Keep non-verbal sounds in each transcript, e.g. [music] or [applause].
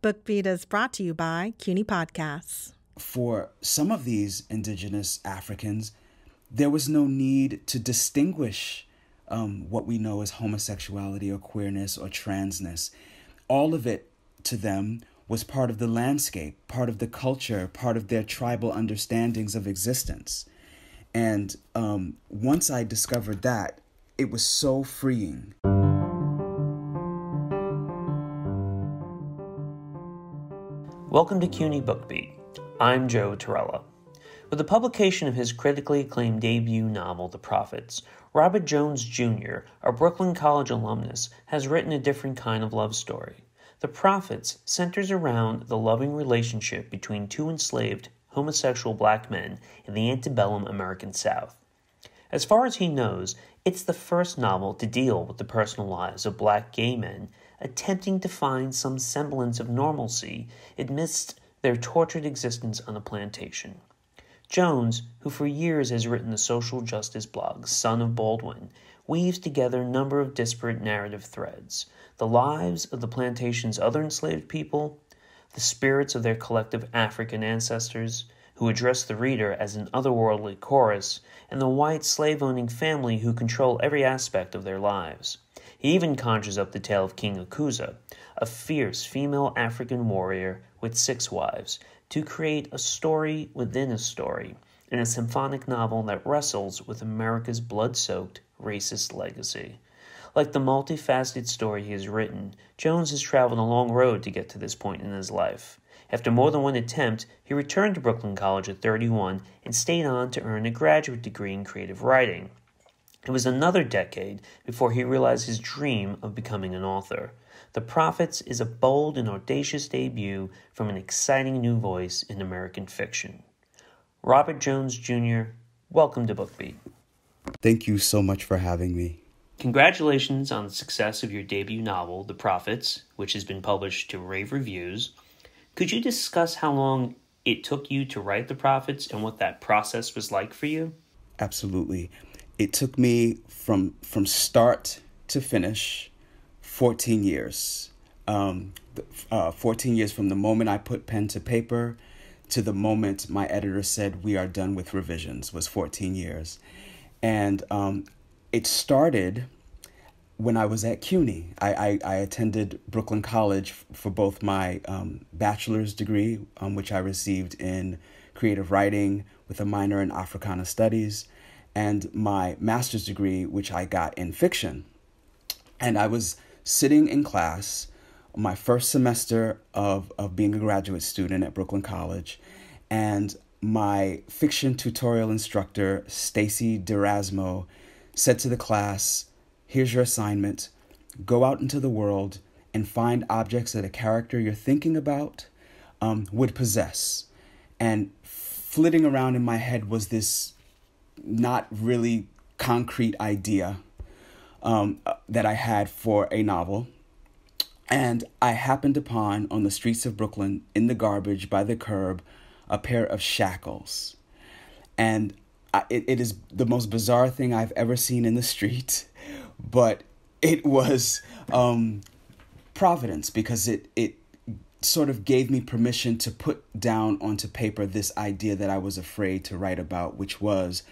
BookBeat is brought to you by CUNY Podcasts. For some of these indigenous Africans, there was no need to distinguish um, what we know as homosexuality or queerness or transness. All of it to them was part of the landscape, part of the culture, part of their tribal understandings of existence. And um, once I discovered that, it was so freeing. Welcome to CUNY BookBeat. I'm Joe Torella. With the publication of his critically acclaimed debut novel, The Prophets, Robert Jones Jr., a Brooklyn College alumnus, has written a different kind of love story. The Prophets centers around the loving relationship between two enslaved homosexual black men in the antebellum American South. As far as he knows, it's the first novel to deal with the personal lives of black gay men attempting to find some semblance of normalcy amidst their tortured existence on a plantation. Jones, who for years has written the social justice blog Son of Baldwin, weaves together a number of disparate narrative threads the lives of the plantation's other enslaved people, the spirits of their collective African ancestors, who address the reader as an otherworldly chorus, and the white slave owning family who control every aspect of their lives. He even conjures up the tale of King Akusa, a fierce female African warrior with six wives, to create a story within a story in a symphonic novel that wrestles with America's blood soaked racist legacy. Like the multifaceted story he has written, Jones has traveled a long road to get to this point in his life. After more than one attempt, he returned to Brooklyn College at 31 and stayed on to earn a graduate degree in creative writing. It was another decade before he realized his dream of becoming an author. The Prophets is a bold and audacious debut from an exciting new voice in American fiction. Robert Jones Jr., welcome to BookBeat. Thank you so much for having me. Congratulations on the success of your debut novel, The Prophets, which has been published to rave reviews. Could you discuss how long it took you to write The Prophets and what that process was like for you? Absolutely. It took me from from start to finish 14 years. Um, uh, 14 years from the moment I put pen to paper to the moment my editor said we are done with revisions was 14 years. And um, it started when I was at CUNY. I, I, I attended Brooklyn College for both my um, bachelor's degree, um, which I received in creative writing with a minor in Africana Studies, and my master's degree, which I got in fiction. And I was sitting in class my first semester of, of being a graduate student at Brooklyn College, and my fiction tutorial instructor, Stacey D'Erasmo, said to the class, Here's your assignment go out into the world and find objects that a character you're thinking about um, would possess. And flitting around in my head was this not really concrete idea um, uh, that I had for a novel. And I happened upon on the streets of Brooklyn, in the garbage by the curb, a pair of shackles. And I, it, it is the most bizarre thing I've ever seen in the [laughs] street, but it was um, providence because it, it sort of gave me permission to put down onto paper this idea that I was afraid to write about, which was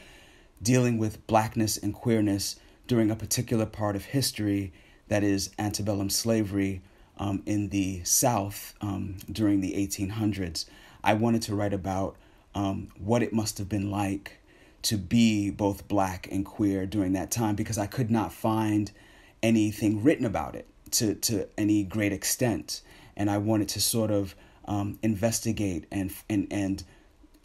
dealing with blackness and queerness during a particular part of history that is antebellum slavery um, in the South um, during the 1800s. I wanted to write about um, what it must have been like to be both black and queer during that time because I could not find anything written about it to, to any great extent. And I wanted to sort of um, investigate and, and, and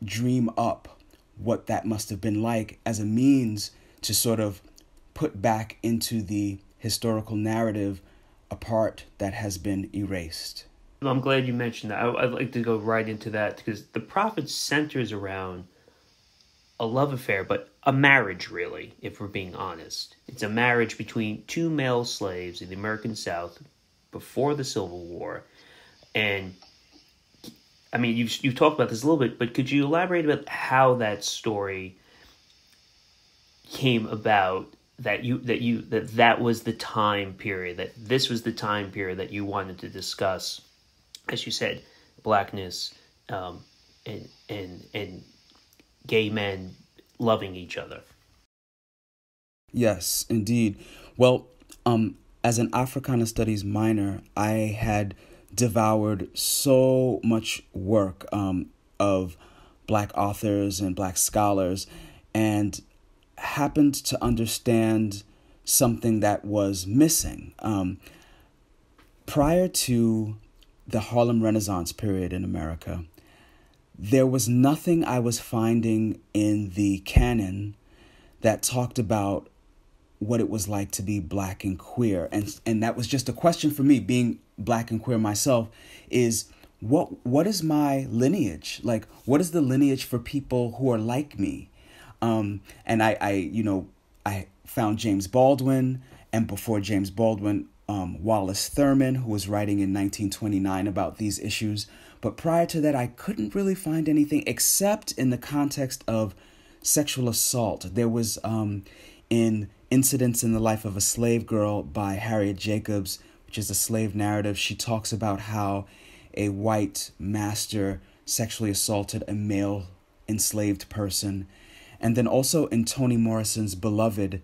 dream up what that must have been like as a means to sort of put back into the historical narrative a part that has been erased. I'm glad you mentioned that. I, would like to go right into that because the prophet centers around a love affair, but a marriage, really, if we're being honest. It's a marriage between two male slaves in the American South before the Civil War. And I mean, you've, you've talked about this a little bit, but could you elaborate about how that story came about that you that you that that was the time period that this was the time period that you wanted to discuss as you said, blackness um, and and and gay men loving each other. Yes, indeed. Well, um, as an Africana Studies minor, I had devoured so much work um, of black authors and black scholars and happened to understand something that was missing. Um, prior to the Harlem Renaissance period in America, there was nothing I was finding in the canon that talked about what it was like to be black and queer. And and that was just a question for me being black and queer myself is what what is my lineage? Like what is the lineage for people who are like me? Um and i i you know i found james baldwin and before james baldwin um, wallace thurman who was writing in 1929 about these issues but prior to that i couldn't really find anything except in the context of sexual assault there was um in Incidents in the Life of a Slave Girl by Harriet Jacobs, which is a slave narrative. She talks about how a white master sexually assaulted a male enslaved person. And then also in Toni Morrison's Beloved,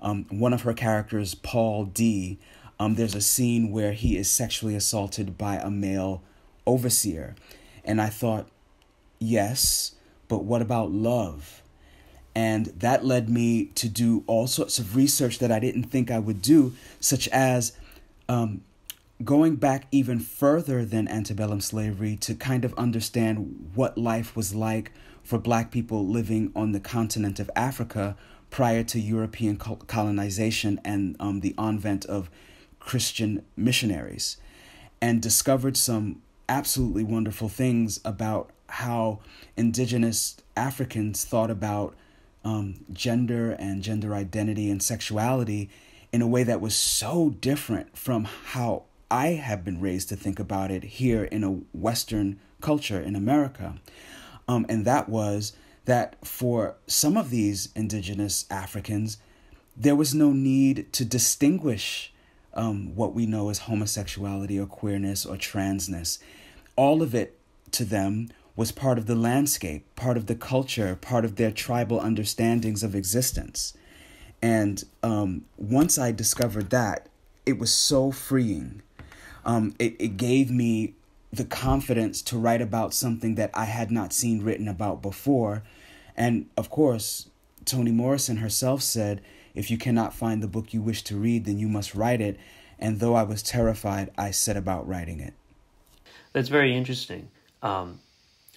um, one of her characters, Paul D., um, there's a scene where he is sexually assaulted by a male overseer. And I thought, yes, but what about love? And that led me to do all sorts of research that I didn't think I would do, such as um, going back even further than antebellum slavery to kind of understand what life was like for black people living on the continent of Africa prior to European colonization and um, the advent of Christian missionaries, and discovered some absolutely wonderful things about how indigenous Africans thought about um, gender and gender identity and sexuality in a way that was so different from how I have been raised to think about it here in a Western culture in America. Um, and that was that for some of these indigenous Africans, there was no need to distinguish um, what we know as homosexuality or queerness or transness. All of it to them was part of the landscape, part of the culture, part of their tribal understandings of existence. And um, once I discovered that, it was so freeing. Um, it, it gave me the confidence to write about something that I had not seen written about before. And of course, Toni Morrison herself said, If you cannot find the book you wish to read, then you must write it. And though I was terrified, I set about writing it. That's very interesting. Um,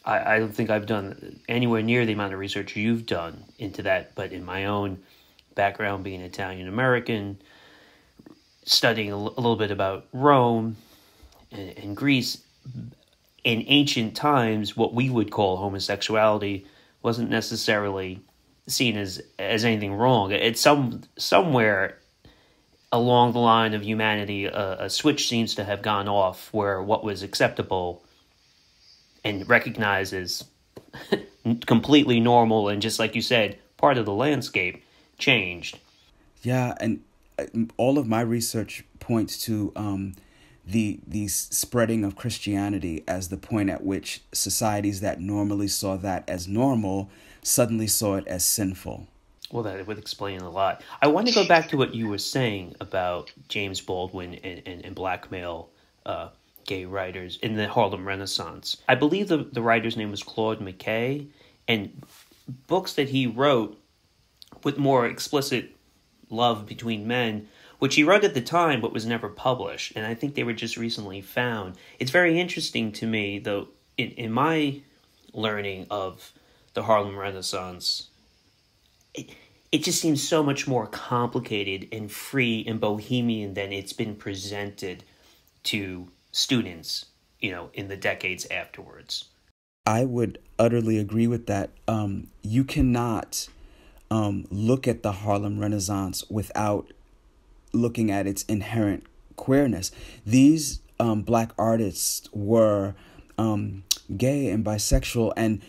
I, I don't think I've done anywhere near the amount of research you've done into that, but in my own background, being Italian American, studying a, l- a little bit about Rome and, and Greece, in ancient times, what we would call homosexuality wasn't necessarily seen as as anything wrong. It's some somewhere along the line of humanity, a, a switch seems to have gone off where what was acceptable and recognized as [laughs] completely normal and just like you said, part of the landscape changed. Yeah, and uh, all of my research points to um, the the spreading of Christianity as the point at which societies that normally saw that as normal suddenly saw it as sinful. Well, that would explain a lot. I want to go back to what you were saying about James Baldwin and, and, and blackmail uh, gay writers in the Harlem Renaissance. I believe the, the writer's name was Claude McKay, and books that he wrote with more explicit love between men, which he wrote at the time but was never published, and I think they were just recently found. It's very interesting to me, though, in, in my learning of the Harlem Renaissance, it, it just seems so much more complicated and free and bohemian than it's been presented to students, you know, in the decades afterwards. I would utterly agree with that. Um, you cannot um, look at the Harlem Renaissance without looking at its inherent queerness. These um, black artists were um, gay and bisexual, and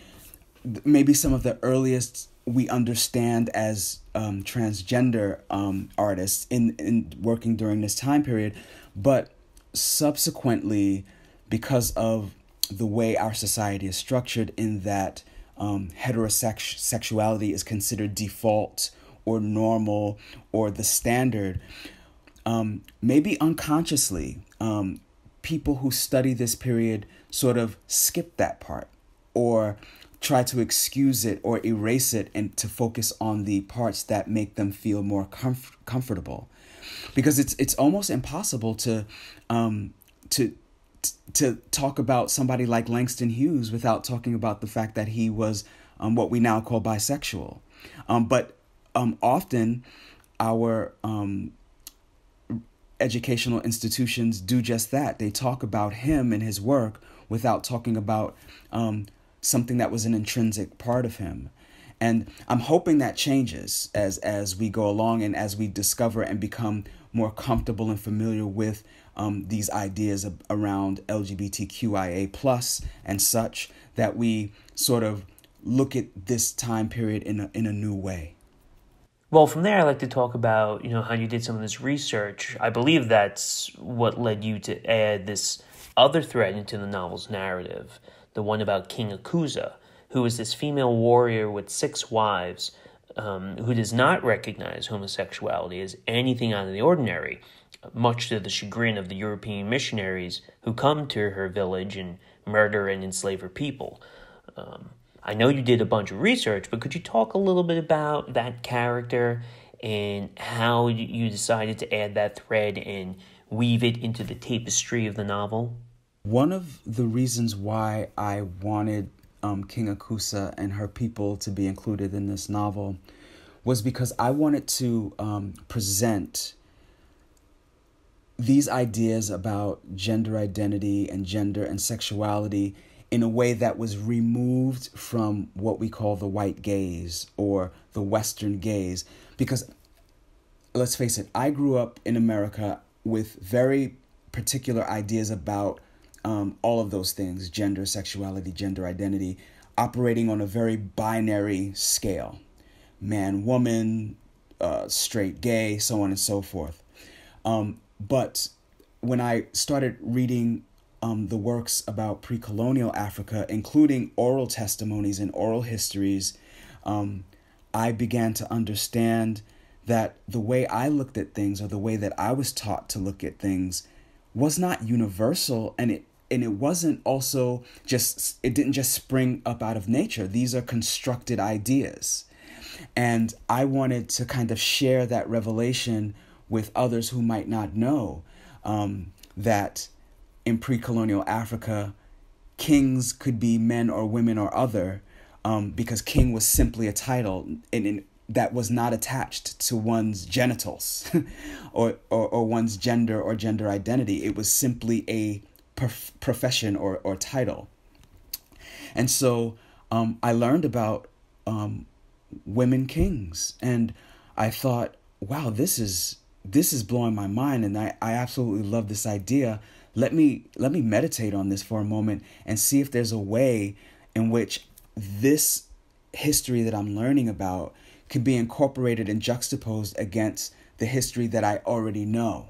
maybe some of the earliest we understand as um, transgender um, artists in, in working during this time period. But subsequently because of the way our society is structured, in that um, heterosexuality is considered default or normal or the standard, um, maybe unconsciously, um, people who study this period sort of skip that part or try to excuse it or erase it and to focus on the parts that make them feel more comf- comfortable because it's it's almost impossible to um to to talk about somebody like Langston Hughes without talking about the fact that he was um, what we now call bisexual. Um, but um, often our um, educational institutions do just that. They talk about him and his work without talking about um, something that was an intrinsic part of him. And I'm hoping that changes as as we go along and as we discover and become more comfortable and familiar with um, these ideas around LGBTQIA plus and such that we sort of look at this time period in a, in a new way. Well, from there, I'd like to talk about you know how you did some of this research. I believe that's what led you to add this other thread into the novel's narrative, the one about King Akusa, who is this female warrior with six wives, um, who does not recognize homosexuality as anything out of the ordinary, much to the chagrin of the European missionaries who come to her village and murder and enslave her people. Um, I know you did a bunch of research, but could you talk a little bit about that character and how you decided to add that thread and weave it into the tapestry of the novel? One of the reasons why I wanted um, King Akusa and her people to be included in this novel was because I wanted to um, present these ideas about gender identity and gender and sexuality in a way that was removed from what we call the white gaze or the Western gaze. Because let's face it, I grew up in America with very particular ideas about um, all of those things gender, sexuality, gender identity operating on a very binary scale man, woman, uh, straight, gay, so on and so forth. Um, but when I started reading um, the works about pre colonial Africa, including oral testimonies and oral histories, um, I began to understand that the way I looked at things or the way that I was taught to look at things was not universal and it and it wasn't also just it didn't just spring up out of nature these are constructed ideas and i wanted to kind of share that revelation with others who might not know um, that in pre colonial Africa, kings could be men or women or other um, because king was simply a title and, and that was not attached to one's genitals [laughs] or, or, or one's gender or gender identity. It was simply a prof- profession or, or title. And so um, I learned about um, women kings and I thought, wow, this is this is blowing my mind and I, I absolutely love this idea let me let me meditate on this for a moment and see if there's a way in which this history that I'm learning about can be incorporated and juxtaposed against the history that I already know.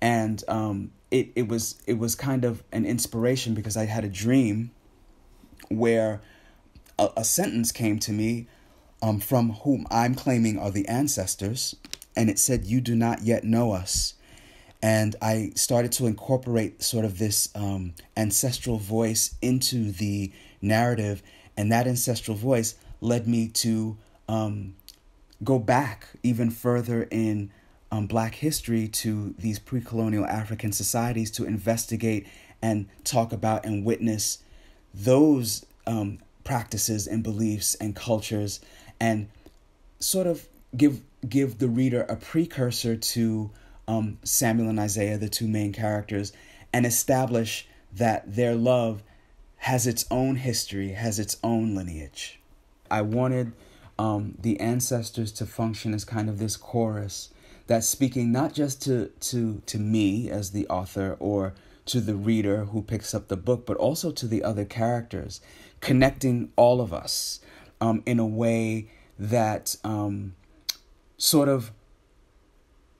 And um, it, it was it was kind of an inspiration because I had a dream where a, a sentence came to me um, from whom I'm claiming are the ancestors, and it said, You do not yet know us. And I started to incorporate sort of this um, ancestral voice into the narrative, and that ancestral voice led me to um, go back even further in um, Black history to these pre colonial African societies to investigate and talk about and witness those um, practices and beliefs and cultures and sort of give give the reader a precursor to um, Samuel and Isaiah, the two main characters, and establish that their love has its own history, has its own lineage. I wanted um, the ancestors to function as kind of this chorus that's speaking not just to, to, to me as the author or to the reader who picks up the book, but also to the other characters, connecting all of us um, in a way that um, sort of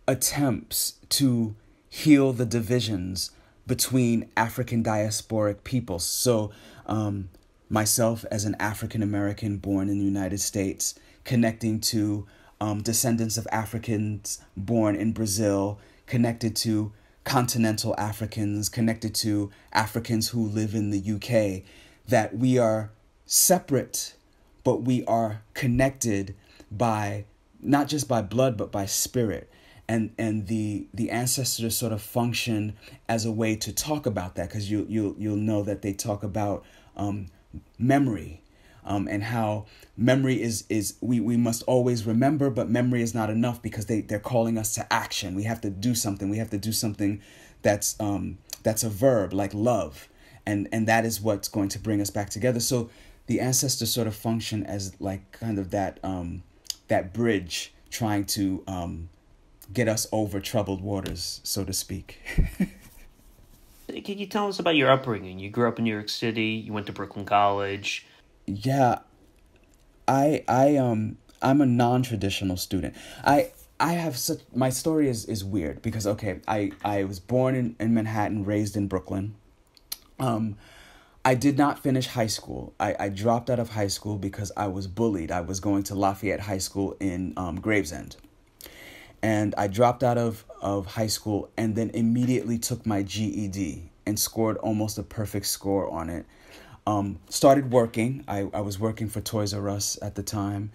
attempts to heal the divisions between African diasporic peoples. So, um, myself as an African American born in the United States, connecting to um, descendants of Africans born in Brazil, connected to continental Africans, connected to Africans who live in the UK, that we are separate, but we are connected by not just by blood, but by spirit. And and the the ancestors sort of function as a way to talk about that because you you you'll know that they talk about um, memory um, and how memory is is we, we must always remember but memory is not enough because they they're calling us to action we have to do something we have to do something that's um that's a verb like love and and that is what's going to bring us back together so the ancestors sort of function as like kind of that um that bridge trying to um get us over troubled waters, so to speak. [laughs] Can you tell us about your upbringing? You grew up in New York City. You went to Brooklyn College. Yeah, I I um I'm a non-traditional student. I I have such my story is is weird because okay I I was born in, in Manhattan, raised in Brooklyn. Um, I did not finish high school. I, I dropped out of high school because I was bullied. I was going to Lafayette High School in um, Gravesend and I dropped out of, of high school and then immediately took my GED and scored almost a perfect score on it. Um, started working. I, I was working for Toys R Us at the time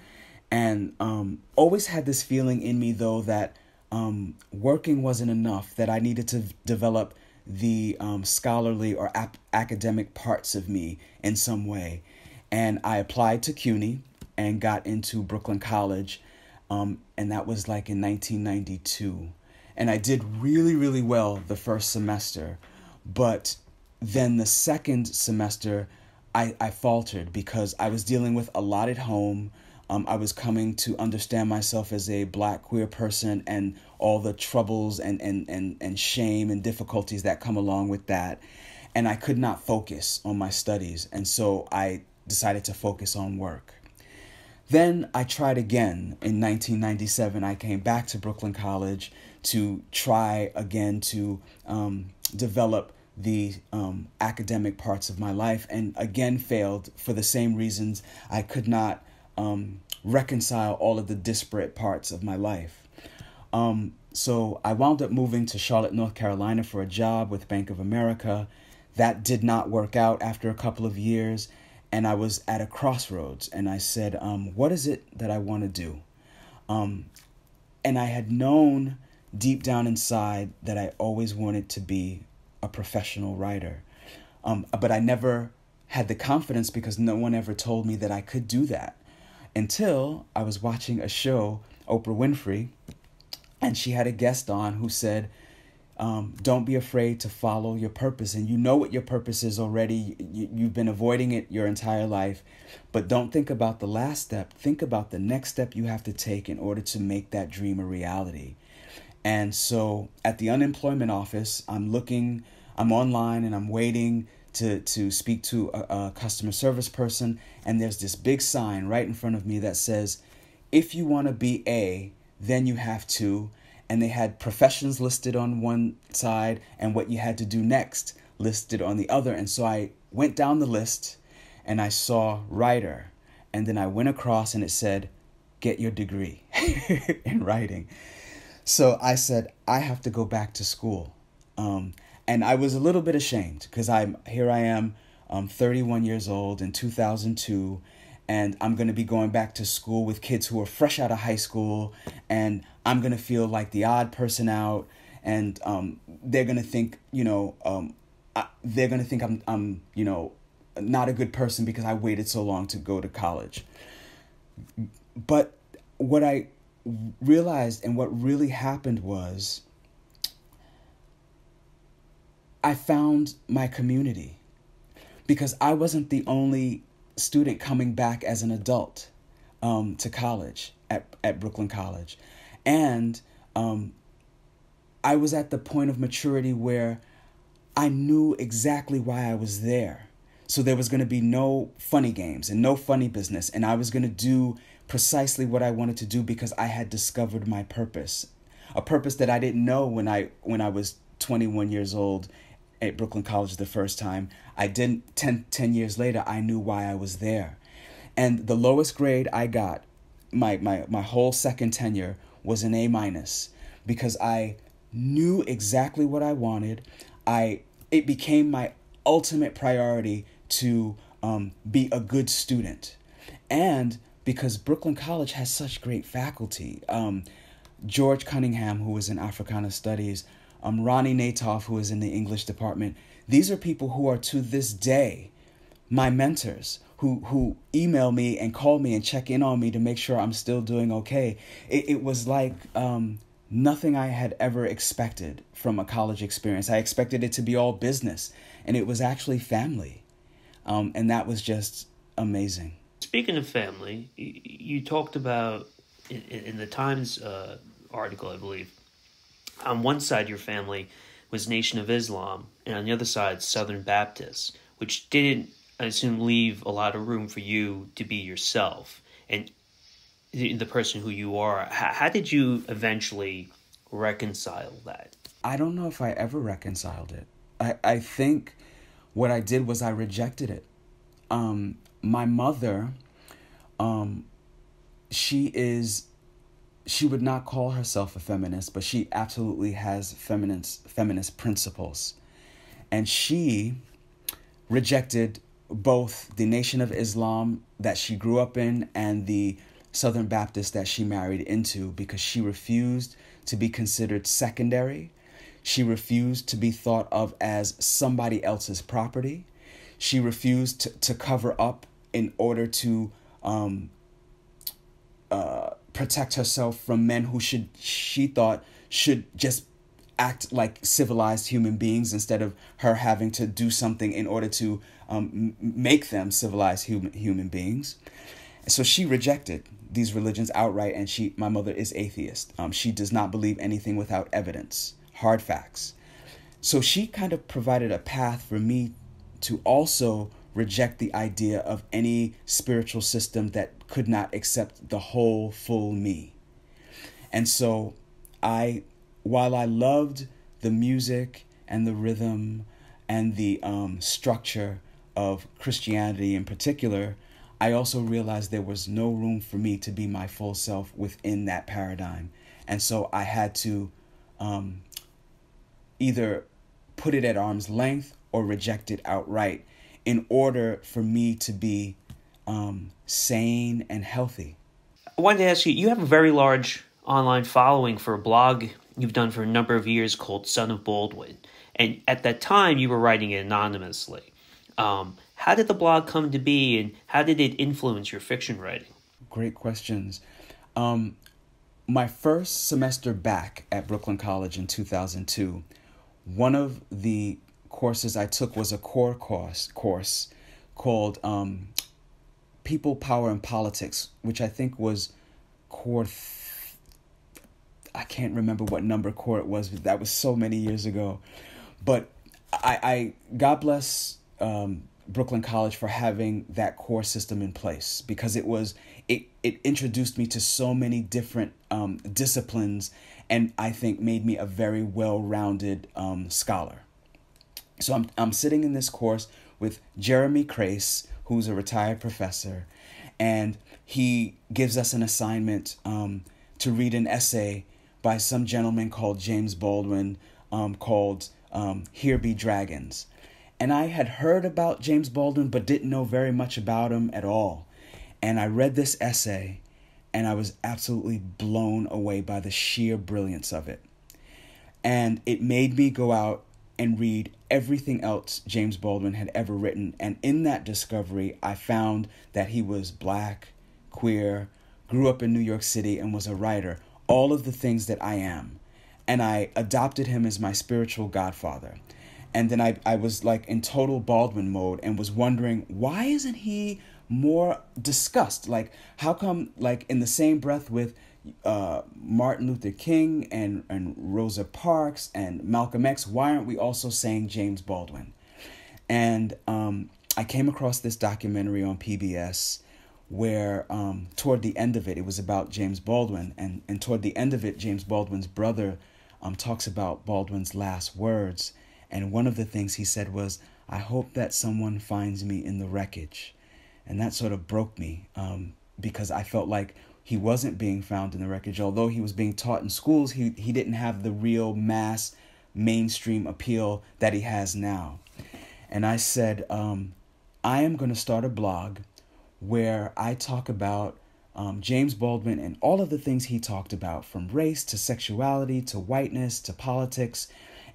and um, always had this feeling in me though that um, working wasn't enough, that I needed to develop the um, scholarly or ap- academic parts of me in some way. And I applied to CUNY and got into Brooklyn College um, and that was like in 1992. And I did really, really well the first semester, but then the second semester, I, I faltered because I was dealing with a lot at home. Um, I was coming to understand myself as a black queer person and all the troubles and, and, and, and shame and difficulties that come along with that. And I could not focus on my studies. And so I decided to focus on work. Then I tried again in 1997. I came back to Brooklyn College to try again to um, develop the um, academic parts of my life and again failed for the same reasons I could not um, reconcile all of the disparate parts of my life. Um, so I wound up moving to Charlotte, North Carolina for a job with Bank of America. That did not work out after a couple of years and I was at a crossroads and I said, um, What is it that I want to do? Um, and I had known deep down inside that I always wanted to be a professional writer. Um, but I never had the confidence because no one ever told me that I could do that until I was watching a show, Oprah Winfrey, and she had a guest on who said, um, don't be afraid to follow your purpose. And you know what your purpose is already. You, you've been avoiding it your entire life. But don't think about the last step. Think about the next step you have to take in order to make that dream a reality. And so at the unemployment office, I'm looking, I'm online and I'm waiting to, to speak to a, a customer service person. And there's this big sign right in front of me that says, if you want to be A, then you have to and they had professions listed on one side and what you had to do next listed on the other. And so I went down the list and I saw writer. And then I went across and it said, get your degree [laughs] in writing. So I said, I have to go back to school. Um, and I was a little bit ashamed because I'm here I am, um, 31 years old in 2002 and I'm going to be going back to school with kids who are fresh out of high school, and I'm going to feel like the odd person out, and um, they're going to think, you know, um, I, they're going to think I'm, I'm, you know, not a good person because I waited so long to go to college. But what I realized and what really happened was I found my community because I wasn't the only student coming back as an adult um, to college at, at Brooklyn College. And um, I was at the point of maturity where I knew exactly why I was there. So there was going to be no funny games and no funny business. And I was going to do precisely what I wanted to do because I had discovered my purpose. A purpose that I didn't know when I when I was 21 years old at Brooklyn College the first time. I didn't 10, 10 years later I knew why I was there. And the lowest grade I got my my my whole second tenure was an A minus because I knew exactly what I wanted. I it became my ultimate priority to um, be a good student, and because Brooklyn College has such great faculty. Um, George Cunningham, who was in Africana Studies, um, Roni Natov, who is in the English department. These are people who are to this day my mentors who who email me and call me and check in on me to make sure I'm still doing okay. It, it was like um, nothing I had ever expected from a college experience. I expected it to be all business, and it was actually family, um, and that was just amazing. Speaking of family, you talked about in, in the Times uh, article, I believe. On one side, your family was Nation of Islam, and on the other side, Southern Baptists, which didn't I assume leave a lot of room for you to be yourself and the person who you are. How, how did you eventually reconcile that? I don't know if I ever reconciled it. I, I think what I did was I rejected it. Um, my mother, um, she is, she would not call herself a feminist, but she absolutely has feminist feminist principles, and she rejected both the Nation of Islam that she grew up in and the Southern Baptist that she married into because she refused to be considered secondary. She refused to be thought of as somebody else's property. She refused to, to cover up in order to um, uh, protect herself from men who should she thought should just act like civilized human beings instead of her having to do something in order to um, make them civilized human human beings. So she rejected these religions outright, and she, my mother, is atheist. Um, she does not believe anything without evidence, hard facts. So she kind of provided a path for me to also reject the idea of any spiritual system that could not accept the whole, full me. And so I, while I loved the music and the rhythm and the um, structure of Christianity in particular, I also realized there was no room for me to be my full self within that paradigm. And so I had to um, either put it at arm's length or reject it outright in order for me to be um, sane and healthy. I wanted to ask you you have a very large online following for a blog you've done for a number of years called Son of Baldwin. And at that time, you were writing it anonymously. Um, how did the blog come to be, and how did it influence your fiction writing? Great questions. Um, my first semester back at Brooklyn College in 2002, one of the courses I took was a core course course called um, People, Power, and Politics, which I think was core. Th- I can't remember what number core it was, but that was so many years ago. But I, I God bless um, Brooklyn College for having that core system in place because it was it it introduced me to so many different um, disciplines and I think made me a very well-rounded um, scholar. So I'm I'm sitting in this course with Jeremy Krase, who's a retired professor, and he gives us an assignment um, to read an essay by some gentleman called James Baldwin um, called um, "Here Be Dragons." And I had heard about James Baldwin, but didn't know very much about him at all. And I read this essay, and I was absolutely blown away by the sheer brilliance of it. And it made me go out and read everything else James Baldwin had ever written. And in that discovery, I found that he was black, queer, grew up in New York City, and was a writer. All of the things that I am. And I adopted him as my spiritual godfather and then I, I was like in total Baldwin mode and was wondering why isn't he more discussed? Like how come like in the same breath with uh, Martin Luther King and, and Rosa Parks and Malcolm X, why aren't we also saying James Baldwin? And um, I came across this documentary on PBS where um, toward the end of it, it was about James Baldwin, and, and toward the end of it, James Baldwin's brother um, talks about Baldwin's last words And one of the things he said was, I hope that someone finds me in the wreckage. And that sort of broke me um, because I felt like he wasn't being found in the wreckage. Although he was being taught in schools, he, he didn't have the real mass mainstream appeal that he has now. And I said, um, I am going to start a blog where I talk about um, James Baldwin and all of the things he talked about from race to sexuality to whiteness to politics.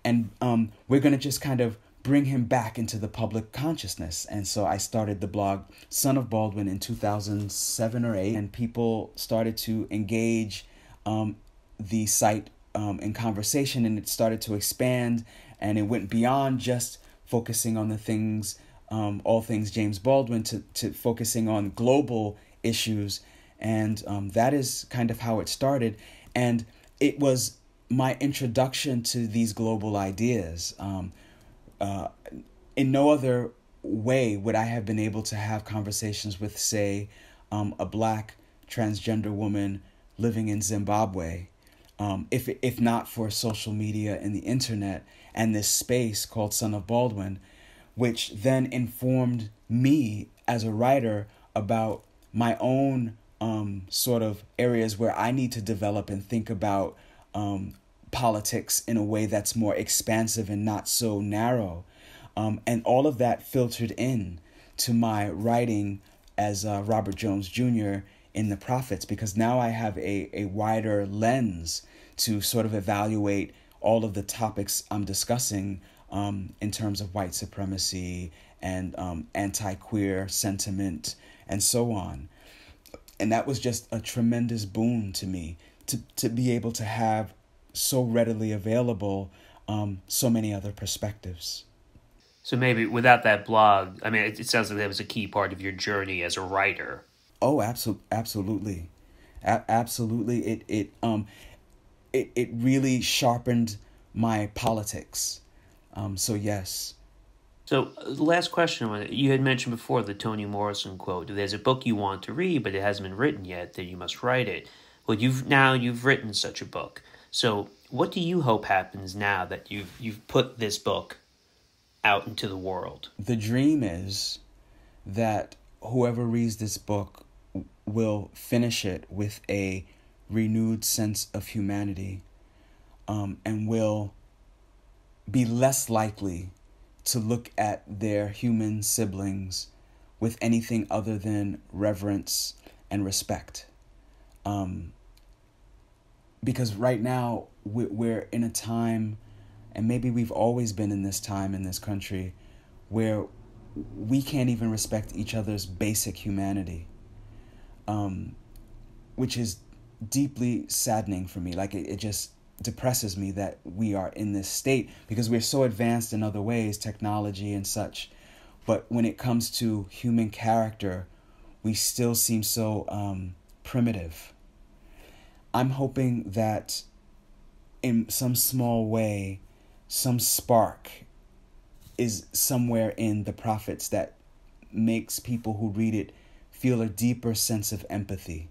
And um, we're going to just kind of bring him back into the public consciousness. And so I started the blog Son of Baldwin in 2007 or 8, and people started to engage um, the site um, in conversation, and it started to expand, and it went beyond just focusing on the things, um, all things James Baldwin, to, to focusing on global issues. And um, that is kind of how it started. And it was my introduction to these global ideas. Um, uh, in no other way would I have been able to have conversations with, say, um, a black transgender woman living in Zimbabwe, um, if if not for social media and the internet and this space called Son of Baldwin, which then informed me as a writer about my own um, sort of areas where I need to develop and think about um, politics in a way that's more expansive and not so narrow. Um, and all of that filtered in to my writing as uh, Robert Jones Jr. in The Prophets because now I have a, a wider lens to sort of evaluate all of the topics I'm discussing um, in terms of white supremacy and um, anti queer sentiment and so on. And that was just a tremendous boon to me to, to be able to have so readily available um, so many other perspectives. So maybe without that blog, I mean, it, it sounds like that was a key part of your journey as a writer. Oh, absolutely, absolutely, a- absolutely. It it um, it it really sharpened my politics. Um, so yes. So uh, last question, you had mentioned before the Toni Morrison quote. There's a book you want to read, but it hasn't been written yet. That you must write it. Well, you've now you've written such a book. So, what do you hope happens now that you've you've put this book out into the world? The dream is that whoever reads this book will finish it with a renewed sense of humanity um, and will be less likely to look at their human siblings with anything other than reverence and respect. Um, because right now we're in a time, and maybe we've always been in this time in this country, where we can't even respect each other's basic humanity, um, which is deeply saddening for me. Like it, it just depresses me that we are in this state because we're so advanced in other ways, technology and such. But when it comes to human character, we still seem so um, primitive I'm hoping that in some small way, some spark is somewhere in the prophets that makes people who read it feel a deeper sense of empathy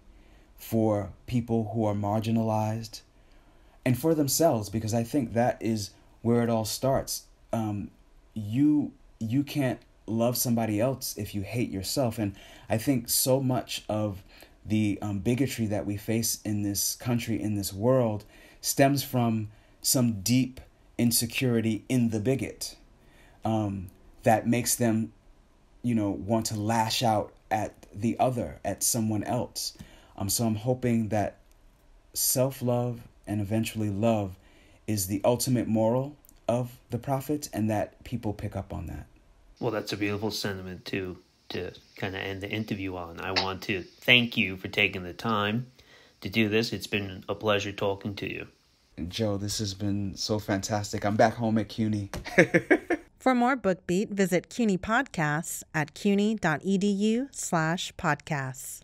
for people who are marginalized and for themselves because I think that is where it all starts. Um, you you can't love somebody else if you hate yourself and I think so much of the um, bigotry that we face in this country, in this world, stems from some deep insecurity in the bigot um, that makes them, you know, want to lash out at the other, at someone else. Um, so I'm hoping that self love and eventually love is the ultimate moral of the prophet and that people pick up on that. Well, that's a beautiful sentiment, too to kind of end the interview on. I want to thank you for taking the time to do this. It's been a pleasure talking to you. Joe, this has been so fantastic. I'm back home at CUNY. [laughs] for more BookBeat, visit CUNY Podcasts at cuny.edu slash podcasts.